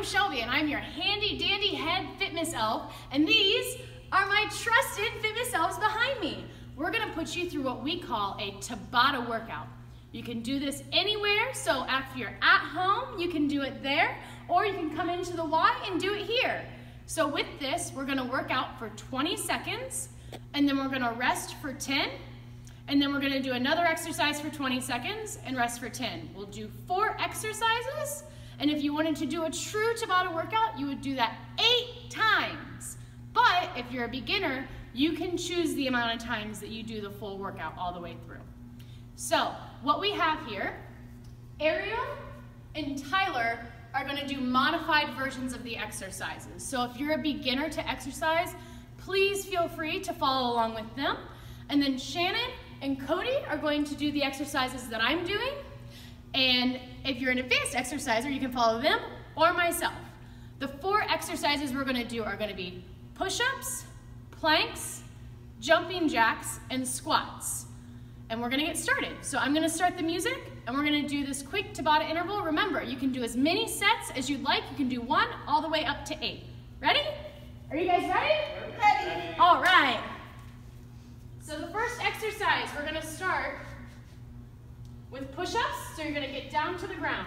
I'm Shelby and I'm your handy dandy head fitness elf and these are my trusted fitness elves behind me. We're gonna put you through what we call a Tabata workout. You can do this anywhere, so if you're at home, you can do it there, or you can come into the Y and do it here. So with this, we're gonna work out for 20 seconds, and then we're gonna rest for 10, and then we're gonna do another exercise for 20 seconds and rest for 10. We'll do four exercises, and if you wanted to do a true Tabata workout, you would do that eight times. But if you're a beginner, you can choose the amount of times that you do the full workout all the way through. So what we have here, Ariel and Tyler are gonna do modified versions of the exercises. So if you're a beginner to exercise, please feel free to follow along with them. And then Shannon and Cody are going to do the exercises that I'm doing. And if you're an advanced exerciser, you can follow them or myself. The four exercises we're gonna do are gonna be push-ups, planks, jumping jacks, and squats. And we're gonna get started. So I'm gonna start the music, and we're gonna do this quick Tabata interval. Remember, you can do as many sets as you'd like. You can do one all the way up to eight. Ready? Are you guys ready? Ready. All right. So the first exercise, we're gonna start with push-ups, so you're gonna get down to the ground.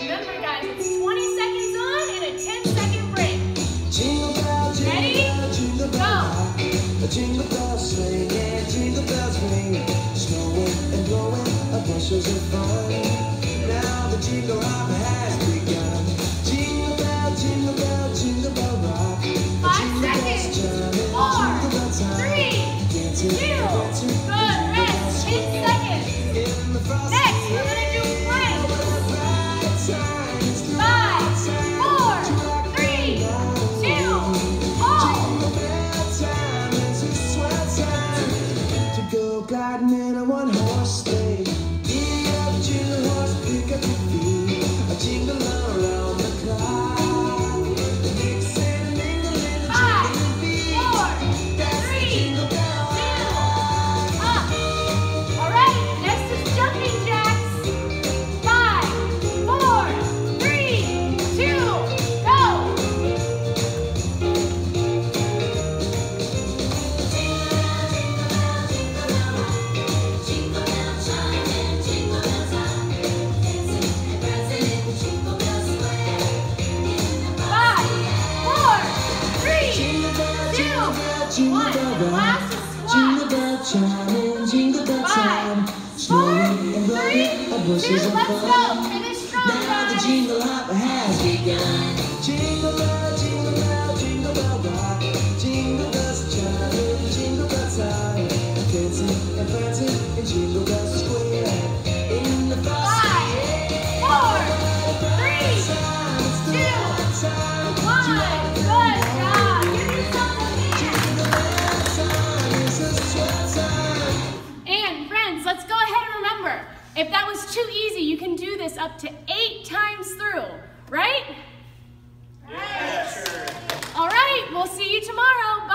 Remember guys, it's 20 seconds on and a 10 second break. Ready? Go! Now the jingle jingle bell, rock. Jingle bell chiming, jingle bell time. Snowing and blowing, fun. go. Finish strong, Now the jingle hop has begun. Up to eight times through, right? Yes. All right, we'll see you tomorrow. Bye.